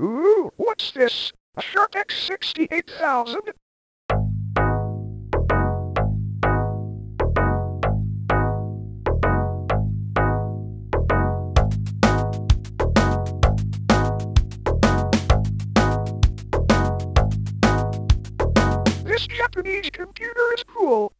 Ooh, what's this? A Sharp X68000? This Japanese computer is cool.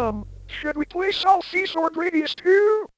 Um, should we play South Seashore Radius 2?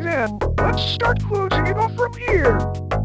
Then, let's start closing it off from here.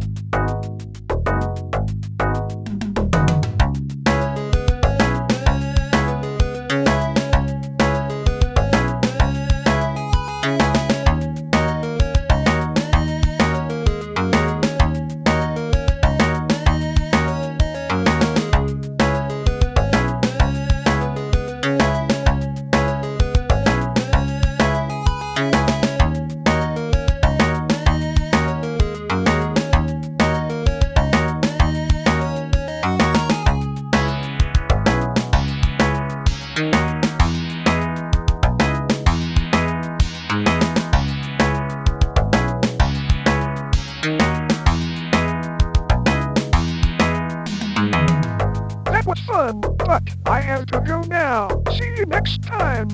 Was fun, but I have to go now. See you next time.